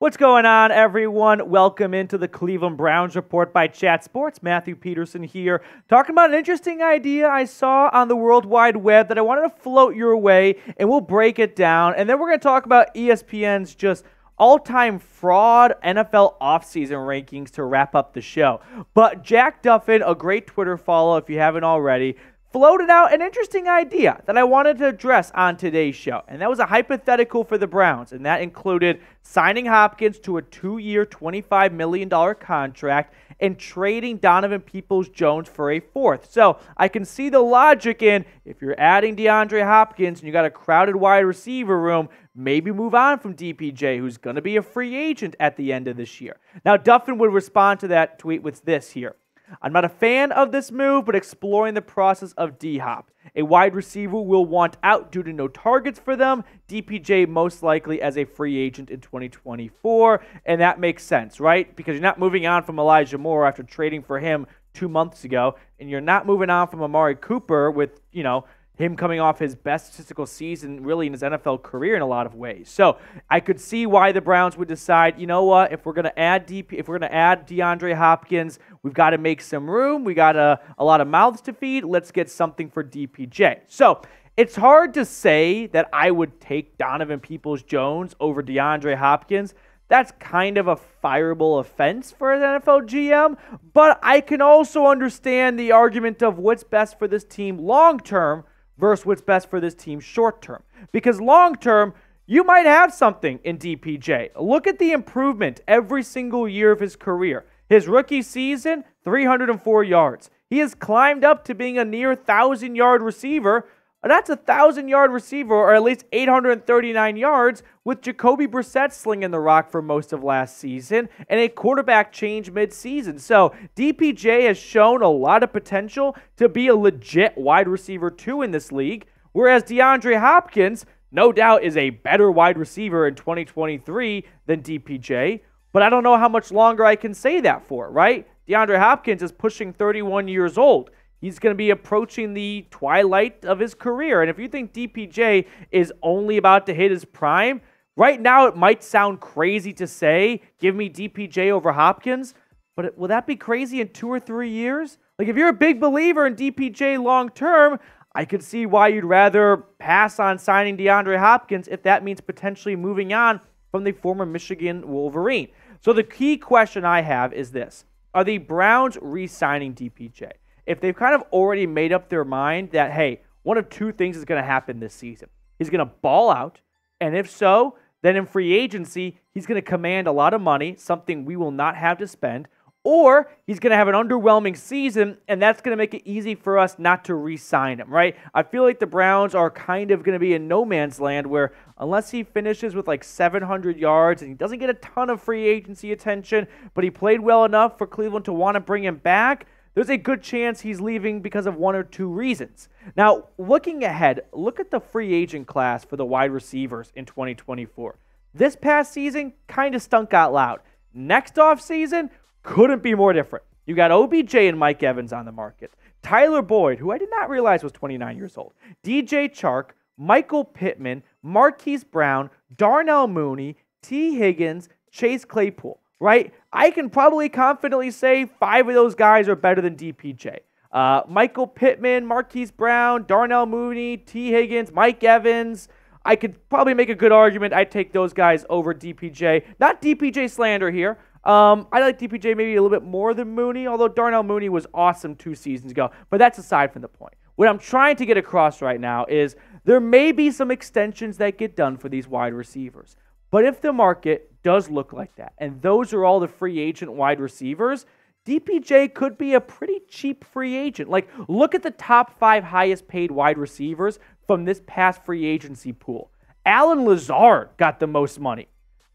What's going on, everyone? Welcome into the Cleveland Browns Report by Chat Sports. Matthew Peterson here, talking about an interesting idea I saw on the World Wide Web that I wanted to float your way, and we'll break it down. And then we're going to talk about ESPN's just all time fraud NFL offseason rankings to wrap up the show. But Jack Duffin, a great Twitter follow if you haven't already, floated out an interesting idea that I wanted to address on today's show. And that was a hypothetical for the Browns. And that included signing Hopkins to a two year, $25 million contract and trading Donovan Peoples Jones for a fourth. So I can see the logic in if you're adding DeAndre Hopkins and you got a crowded wide receiver room, maybe move on from DPJ, who's going to be a free agent at the end of this year. Now, Duffin would respond to that tweet with this here. I'm not a fan of this move, but exploring the process of D Hop. A wide receiver will want out due to no targets for them. DPJ most likely as a free agent in 2024. And that makes sense, right? Because you're not moving on from Elijah Moore after trading for him two months ago. And you're not moving on from Amari Cooper with, you know, him coming off his best statistical season really in his NFL career in a lot of ways. So I could see why the Browns would decide, you know what, if we're gonna add DP, if we're gonna add DeAndre Hopkins, we've got to make some room. We got a, a lot of mouths to feed. Let's get something for DPJ. So it's hard to say that I would take Donovan Peoples Jones over DeAndre Hopkins. That's kind of a fireable offense for an NFL GM, but I can also understand the argument of what's best for this team long term versus what's best for this team short term. Because long term, you might have something in DPJ. Look at the improvement every single year of his career. His rookie season, 304 yards. He has climbed up to being a near 1,000 yard receiver that's a thousand yard receiver, or at least 839 yards, with Jacoby Brissett slinging the rock for most of last season and a quarterback change midseason. So DPJ has shown a lot of potential to be a legit wide receiver too in this league, whereas DeAndre Hopkins, no doubt, is a better wide receiver in 2023 than DPJ. But I don't know how much longer I can say that for, right? DeAndre Hopkins is pushing 31 years old. He's going to be approaching the twilight of his career. And if you think DPJ is only about to hit his prime, right now it might sound crazy to say, give me DPJ over Hopkins, but will that be crazy in two or three years? Like, if you're a big believer in DPJ long term, I could see why you'd rather pass on signing DeAndre Hopkins if that means potentially moving on from the former Michigan Wolverine. So, the key question I have is this Are the Browns re signing DPJ? If they've kind of already made up their mind that, hey, one of two things is going to happen this season. He's going to ball out, and if so, then in free agency, he's going to command a lot of money, something we will not have to spend, or he's going to have an underwhelming season, and that's going to make it easy for us not to re sign him, right? I feel like the Browns are kind of going to be in no man's land where, unless he finishes with like 700 yards and he doesn't get a ton of free agency attention, but he played well enough for Cleveland to want to bring him back there's a good chance he's leaving because of one or two reasons. Now, looking ahead, look at the free agent class for the wide receivers in 2024. This past season kind of stunk out loud. Next off season couldn't be more different. You got OBJ and Mike Evans on the market. Tyler Boyd, who I did not realize was 29 years old. DJ Chark, Michael Pittman, Marquise Brown, Darnell Mooney, Tee Higgins, Chase Claypool right? I can probably confidently say five of those guys are better than DPJ. Uh, Michael Pittman, Marquise Brown, Darnell Mooney, Tee Higgins, Mike Evans. I could probably make a good argument I'd take those guys over DPJ. Not DPJ slander here. Um, I like DPJ maybe a little bit more than Mooney, although Darnell Mooney was awesome two seasons ago. But that's aside from the point. What I'm trying to get across right now is there may be some extensions that get done for these wide receivers. But if the market does look like that, and those are all the free agent wide receivers, DPJ could be a pretty cheap free agent. Like, look at the top five highest paid wide receivers from this past free agency pool. Allen Lazard got the most money.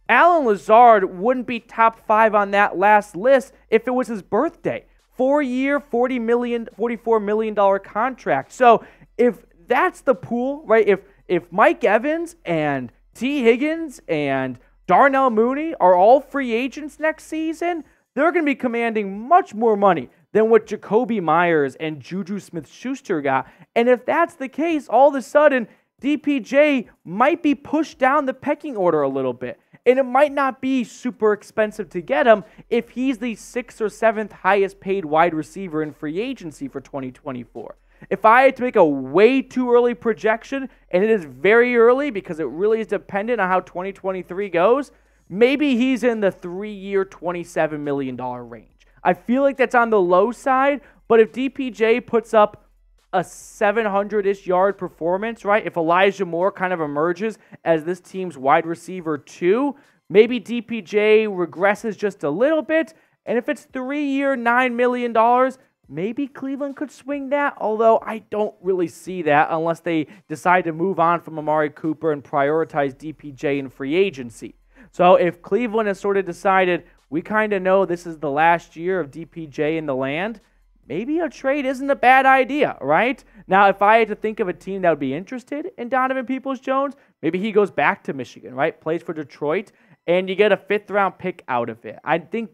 Allen Lazard wouldn't be top five on that last list if it was his birthday. Four year, $40 million, $44 million contract. So if that's the pool, right? If if Mike Evans and Tee Higgins and Darnell Mooney are all free agents next season, they're going to be commanding much more money than what Jakobi Meyers and Juju Smith Schuster got. And if that's the case, all of a sudden, DPJ might be pushed down the pecking order a little bit. And it might not be super expensive to get him if he's the sixth or seventh highest paid wide receiver in free agency for 2024. If I had to make a way too early projection, and it is very early because it really is dependent on how 2023 goes, maybe he's in the three year, $27 million range. I feel like that's on the low side, but if DPJ puts up a 700 ish yard performance, right? If Elijah Moore kind of emerges as this team's wide receiver, too, maybe DPJ regresses just a little bit. And if it's three year, $9 million, Maybe Cleveland could swing that, although I don't really see that unless they decide to move on from Amari Cooper and prioritize DPJ in free agency. So if Cleveland has sort of decided we kind of know this is the last year of DPJ in the land, maybe a trade isn't a bad idea, right? Now, if I had to think of a team that would be interested in Donovan Peoples Jones, maybe he goes back to Michigan, right? Plays for Detroit, and you get a fifth round pick out of it. I think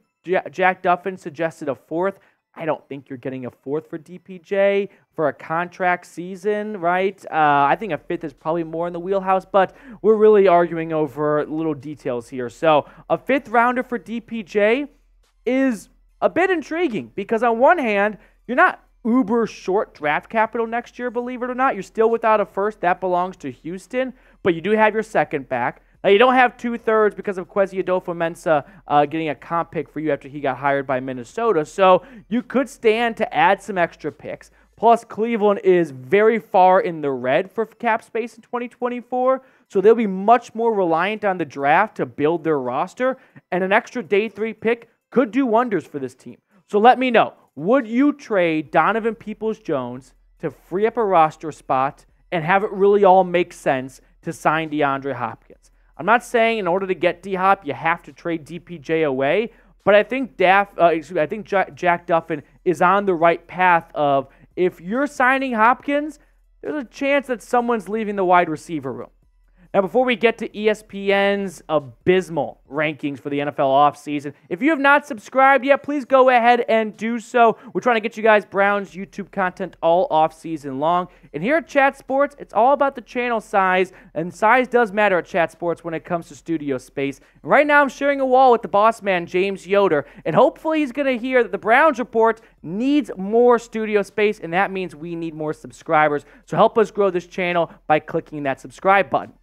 Jack Duffin suggested a fourth. I don't think you're getting a fourth for DPJ for a contract season, right? Uh, I think a fifth is probably more in the wheelhouse, but we're really arguing over little details here. So a fifth rounder for DPJ is a bit intriguing because on one hand, you're not uber short draft capital next year, believe it or not. You're still without a first. That belongs to Houston, but you do have your second back. Now, you don't have two thirds because of Kwesi Adofo-Mensah uh, getting a comp pick for you after he got hired by Minnesota. So you could stand to add some extra picks. Plus, Cleveland is very far in the red for cap space in 2024. So they'll be much more reliant on the draft to build their roster. And an extra day three pick could do wonders for this team. So let me know would you trade Donovan Peoples Jones to free up a roster spot and have it really all make sense to sign DeAndre Hopkins? I'm not saying in order to get D Hop you have to trade DPJ away, but I think Daff, uh, excuse me, I think Jack, Jack Duffin is on the right path of if you're signing Hopkins, there's a chance that someone's leaving the wide receiver room. Now, before we get to ESPN's abysmal rankings for the NFL offseason, if you have not subscribed yet, please go ahead and do so. We're trying to get you guys Browns YouTube content all offseason long. And here at Chat Sports, it's all about the channel size, and size does matter at Chat Sports when it comes to studio space. And right now, I'm sharing a wall with the boss man, James Yoder, and hopefully he's going to hear that the Browns Report needs more studio space, and that means we need more subscribers. So help us grow this channel by clicking that subscribe button.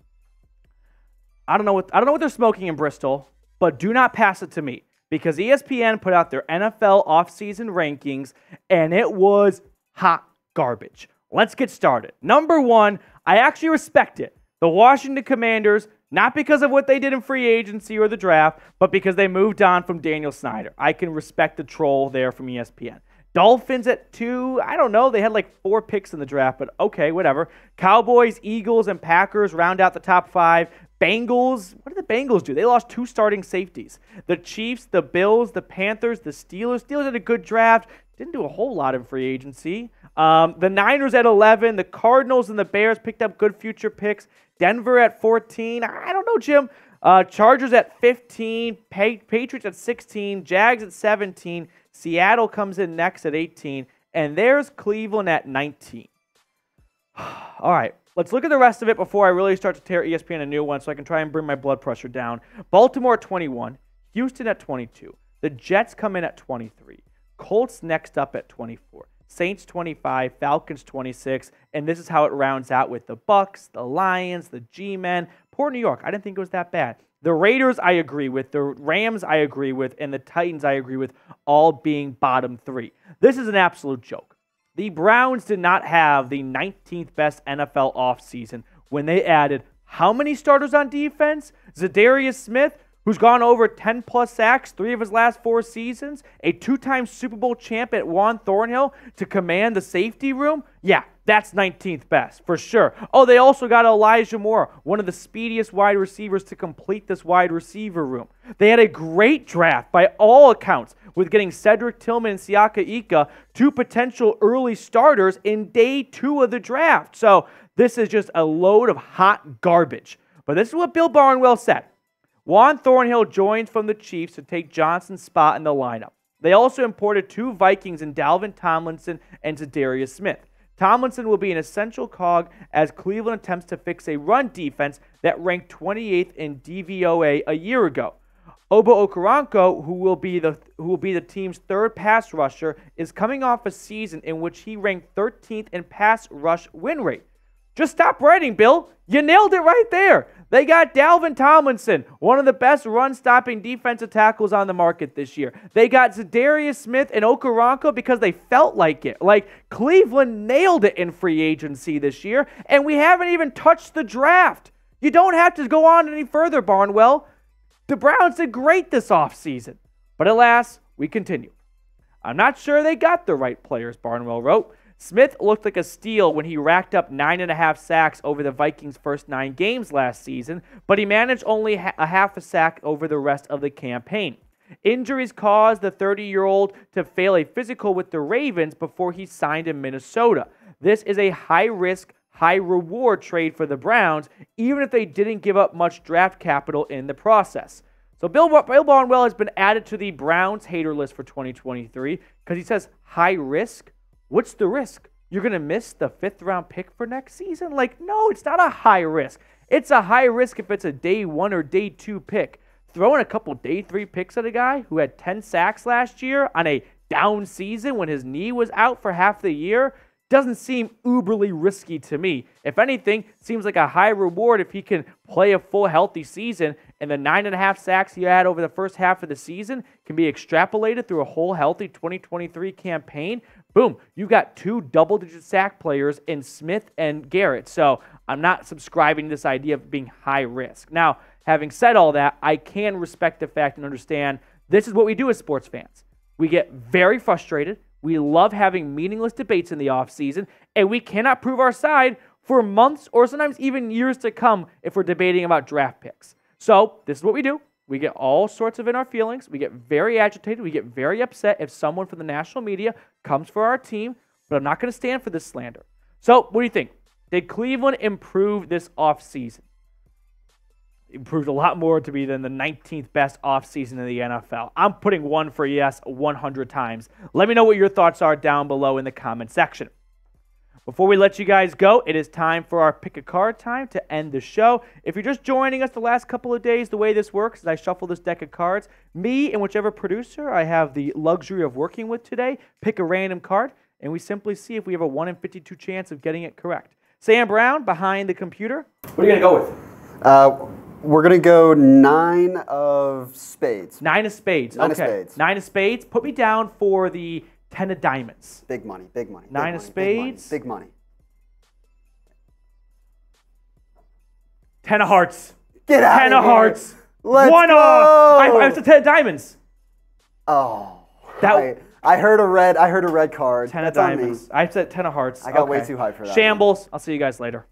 I don't know what I don't know what they're smoking in Bristol, but do not pass it to me because ESPN put out their NFL offseason rankings and it was hot garbage. Let's get started. Number 1, I actually respect it. The Washington Commanders not because of what they did in free agency or the draft, but because they moved on from Daniel Snyder. I can respect the troll there from ESPN. Dolphins at two. I don't know. They had like four picks in the draft, but okay, whatever. Cowboys, Eagles, and Packers round out the top five. Bengals, what did the Bengals do? They lost two starting safeties. The Chiefs, the Bills, the Panthers, the Steelers. Steelers had a good draft. Didn't do a whole lot in free agency. Um, the Niners at 11. The Cardinals and the Bears picked up good future picks. Denver at 14. I don't know, Jim. Uh, Chargers at 15. Pa- Patriots at 16. Jags at 17. Seattle comes in next at 18. And there's Cleveland at 19. All right. Let's look at the rest of it before I really start to tear ESPN a new one so I can try and bring my blood pressure down. Baltimore 21, Houston at 22. The Jets come in at 23. Colts next up at 24. Saints 25, Falcons 26, and this is how it rounds out with the Bucs, the Lions, the G-Men. Poor New York, I didn't think it was that bad. The Raiders I agree with, the Rams I agree with, and the Titans I agree with, all being bottom three. This is an absolute joke. The Browns did not have the 19th best NFL offseason when they added how many starters on defense? Za'Darius Smith, who's gone over 10 plus sacks three of his last four seasons, a two time Super Bowl champ at Juan Thornhill to command the safety room. Yeah, that's 19th best for sure. Oh, they also got Elijah Moore, one of the speediest wide receivers to complete this wide receiver room. They had a great draft by all accounts with getting Cedric Tillman and Siaki Ika, two potential early starters in day two of the draft. So this is just a load of hot garbage. But this is what Bill Barnwell said. Juan Thornhill joins from the Chiefs to take Johnson's spot in the lineup. They also imported two Vikings in Dalvin Tomlinson and Za'Darius Smith. Tomlinson will be an essential cog as Cleveland attempts to fix a run defense that ranked 28th in DVOA a year ago. Ogbo Okoronkwo, who will be the who will be the team's third pass rusher, is coming off a season in which he ranked 13th in pass rush win rate. Just stop writing, Bill. You nailed it right there. They got Dalvin Tomlinson, one of the best run stopping defensive tackles on the market this year. They got Za'Darius Smith and Okoronkwo because they felt like it. Like Cleveland nailed it in free agency this year, and we haven't even touched the draft. You don't have to go on any further, Barnwell. The Browns did great this offseason. But alas, we continue. I'm not sure they got the right players, Barnwell wrote. Smith looked like a steal when he racked up nine and a half sacks over the Vikings' first nine games last season, but he managed only a half a sack over the rest of the campaign. Injuries caused the 30 year old to fail a physical with the Ravens before he signed in Minnesota. This is a high risk, high reward trade for the Browns, even if they didn't give up much draft capital in the process. So Bill, Bill Barnwell has been added to the Browns hater list for 2023 because he says high risk. What's the risk? You're going to miss the fifth round pick for next season? Like, no, it's not a high risk. It's a high risk if it's a day one or day two pick. Throwing a couple day three picks at a guy who had 10 sacks last year on a down season when his knee was out for half the year doesn't seem uberly risky to me. If anything, seems like a high reward if he can play a full healthy season and the nine and a half sacks he had over the first half of the season can be extrapolated through a whole healthy 2023 campaign. Boom, you've got two double digit sack players in Smith and Garrett. So I'm not subscribing to this idea of being high risk. Now, having said all that, I can respect the fact and understand this is what we do as sports fans. We get very frustrated we love having meaningless debates in the offseason, and we cannot prove our side for months or sometimes even years to come if we're debating about draft picks. So, this is what we do. We get all sorts of in our feelings. We get very agitated. We get very upset if someone from the national media comes for our team, but I'm not going to stand for this slander. So, what do you think? Did Cleveland improve this offseason? improved a lot more to be than the 19th best offseason in the NFL. I'm putting one for yes 100 times. Let me know what your thoughts are down below in the comment section. Before we let you guys go, it is time for our pick a card time to end the show. If you're just joining us the last couple of days, the way this works is I shuffle this deck of cards. Me and whichever producer I have the luxury of working with today pick a random card, and we simply see if we have a 1 in 52 chance of getting it correct. Sam Brown behind the computer. What are you going to go with? Uh, we're gonna go nine of spades. Nine of spades. Nine okay. of spades. Nine of spades. Put me down for the ten of diamonds. Big money. Big money. Nine big of money, spades. Big money, big money. Ten of hearts. Get out Ten of here. hearts. Let's One go. off. I, I was a ten of diamonds. Oh. That- I, I heard a red. I heard a red card. Ten That's of on diamonds. I said ten of hearts. I got way too high for that one. Shambles. I'll see you guys later.